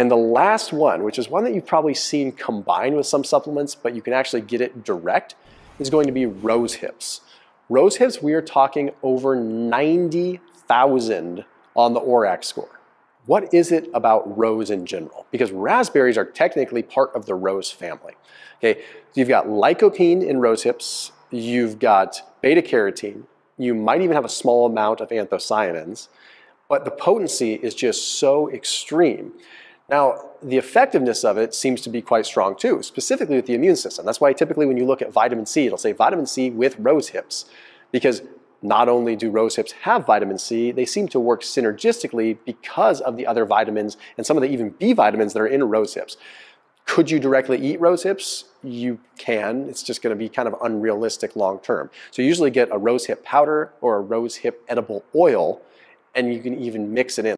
And the last one, which is one that you've probably seen combined with some supplements, but you can actually get it direct, is going to be rose hips. Rose hips, we are talking over 90,000 on the ORAC score. What is it about rose in general? Because raspberries are technically part of the rose family. Okay, you've got lycopene in rose hips, you've got beta carotene, you might even have a small amount of anthocyanins, but the potency is just so extreme. Now, the effectiveness of it seems to be quite strong too, specifically with the immune system. That's why typically when you look at vitamin C, it'll say vitamin C with rose hips, because not only do rose hips have vitamin C, they seem to work synergistically because of the other vitamins and some of the even B vitamins that are in rose hips. Could you directly eat rose hips? You can. It's just going to be kind of unrealistic long term. So you usually get a rose hip powder or a rose hip edible oil, and you can even mix it in.